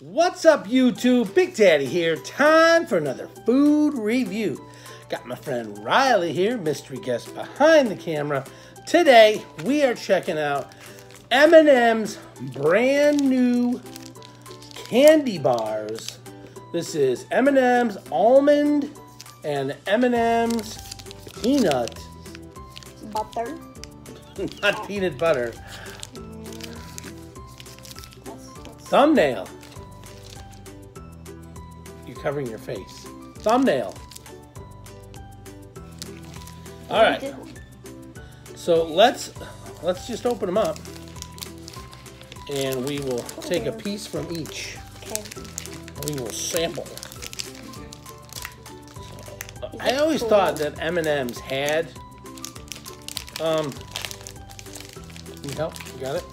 What's up, YouTube? Big Daddy here. Time for another food review. Got my friend Riley here, mystery guest behind the camera. Today, we are checking out M&M's brand new candy bars. This is M&M's almond and M&M's peanut. Butter. Not peanut butter. Thumbnail. Covering your face. Thumbnail. All right. So let's let's just open them up, and we will take a piece from each. Okay. We will sample. So, I always thought that M and M's had. Um. Need help? You got it?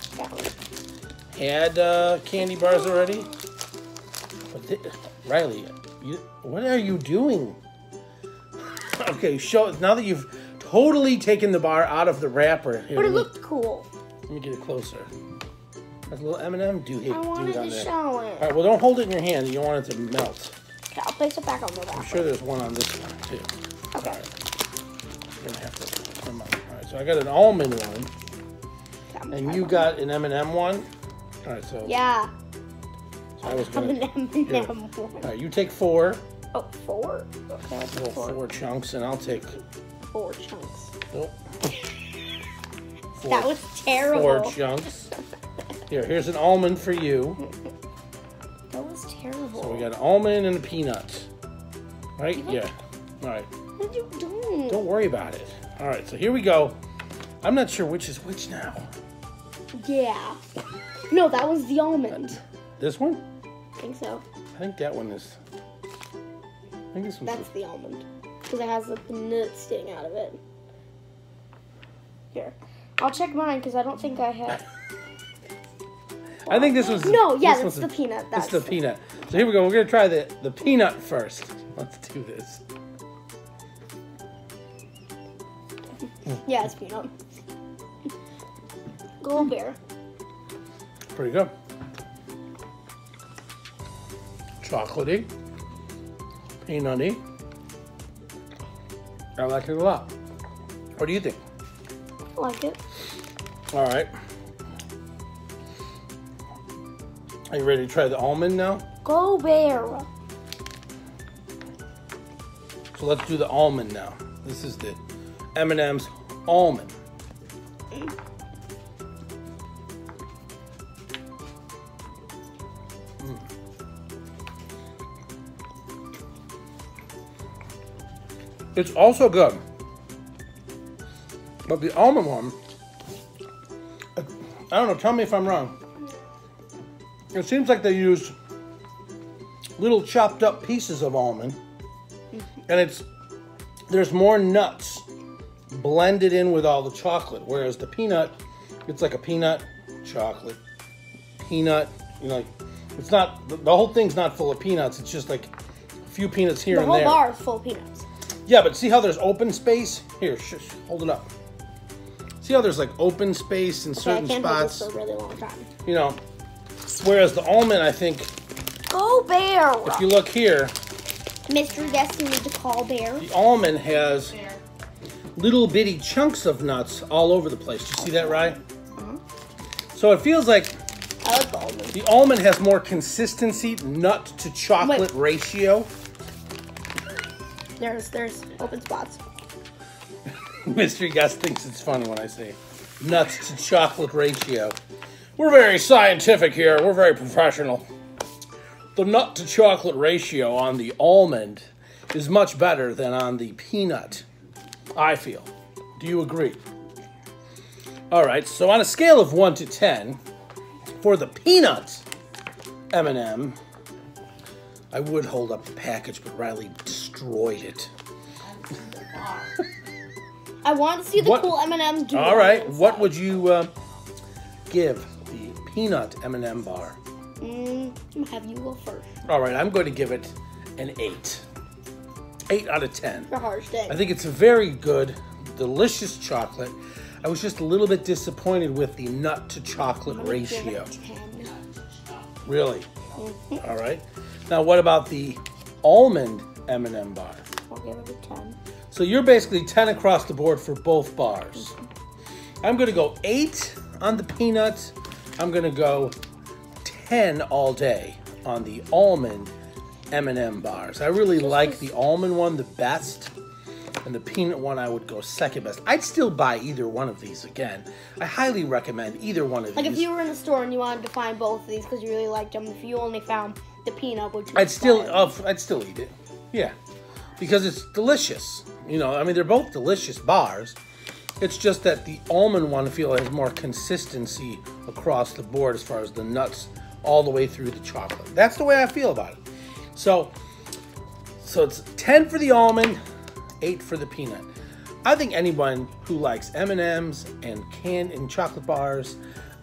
Had uh, candy bars already. But Riley, you, what are you doing? okay, show now that you've totally taken the bar out of the wrapper. Here, But it looked cool. let me get it closer. That's a little M&M. Do hit, I wanted to there. show it. right, well, don't hold it in your hand. You don't want it to melt. Okay, I'll place it back on the wrapper. I'm sure there's one on this one too. Okay. All right, gonna have to them on. All right, so I got an almond one, and you got an M&M one. All right, so, Yeah. I was gonna. an All one. right, you take four. Oh, four? Okay, I'll four. four chunks, and I'll take Four chunks. oh, four, That was terrible. four chunks. Here, here's an almond for you. That was terrible. So we got an almond and a peanut. Right? Yeah. All right. What are you doing? Don't worry about it. All right. So here we go. I'm not sure which is which now. Yeah. No, that was the almond. This one? I think so. I think that one is. I think this one's. That's the almond. Because it has the nut sticking out of it. Here. I'll check mine because I don't think I have. I think this was. No, yeah, this that's the peanut. That's That's the peanut. So here we go. We're gonna try the the peanut first. Let's do this. Yeah, it's peanut. Gold bear. Pretty good. Chocolatey, peanutty. I like it a lot. What do you think? I like it. All right. Are you ready to try the almond now? Go bear. So let's do the almond now. This is the M&M's almond. Mm. It's also good. But the almond one, I don't know, tell me if I'm wrong. It seems like they used little chopped up pieces of almond and it's there's more nuts blended in with all the chocolate whereas the peanut it's like a peanut chocolate peanut you know like it's not the, the whole thing's not full of peanuts it's just like a few peanuts here The and there. The whole bar is full of peanuts. Yeah but see how there's open space here sh- sh- hold it up see how there's like open space in Okay, I certain spots this for a really long time. you know whereas the almond i think Go bear. if you look here you need to call bear. The almond has little bitty chunks of nuts all over the place. Do you see that, right? Uh-huh. So it feels like I like the almond. the almond has more consistency, nut to chocolate Wait. ratio. There's there's open spots. Mystery guest thinks it's funny when I say nuts to chocolate ratio. We're very scientific here. We're very professional. The nut to chocolate ratio on the almond is much better than on the peanut. I feel. Do you agree? All right. So on a scale of one to ten, for the peanut M&M, I would hold up the package, but Riley destroyed it. I want to see the What- cool M&M do. All right. What would you uh, give the peanut M&M bar? Mm, I'm have you go first. All right, I'm going to give it an eight. Eight out of ten. For harsh day. I think it's a very good, delicious chocolate. I was just a little bit disappointed with the nut to chocolate I'm gonna give it ratio. 10. Really. All right. Now, what about the almond M&M bar? I'll give it a 10. So you're basically 10 across the board for both bars. I'm going to go 8 on the peanuts. I'm going to go 10 all day on the almond M&M bars. I really like the almond one the best. And the peanut one I would go second best. I'd still buy either one of these again. I highly recommend either one of Like these. Like if you were in the store and you wanted to find both of these because you really liked them, if you only found the peanut, which I'd still, uh, I'd still eat it. Yeah, because it's delicious. You know, I mean, they're both delicious bars. It's just that the almond one I feel has more consistency across the board as far as the nuts all the way through the chocolate. That's the way I feel about it. So, so it's ten for the almond, eight for the peanut. I think anyone who likes M and M's and can and chocolate bars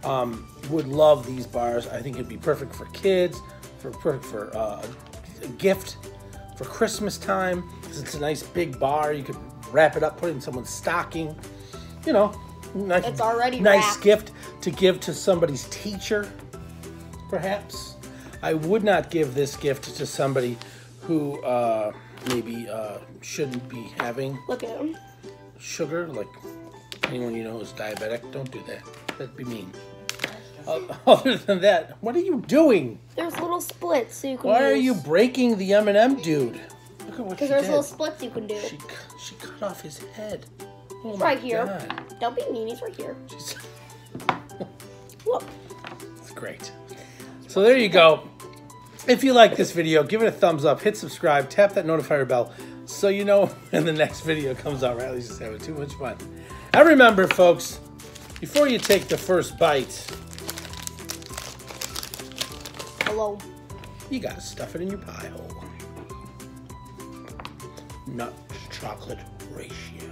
um, would love these bars. I think it'd be perfect for kids, for perfect for uh, a gift for Christmas time. 'cause it's a nice big bar. You could wrap it up, put it in someone's stocking. You know, nice. It's already nice wrapped. gift to give to somebody's teacher, perhaps. I would not give this gift to somebody who uh, maybe uh, shouldn't be having Look at them. sugar, like anyone you know is diabetic. Don't do that. That'd be mean. Uh, other than that, what are you doing? There's little splits so you can Why are you breaking the M&M dude? Look at what Because there's did. little splits you can do. She, she cut off his head. Oh right here. God. Don't be mean, he's right here. She's- Look. It's great. So there you go. If you like this video, give it a thumbs up, hit subscribe, tap that notifier bell so you know when the next video comes out. Riley's just having too much fun. And remember, folks, before you take the first bite, You gotta stuff it in your pie hole. Nut chocolate ratio.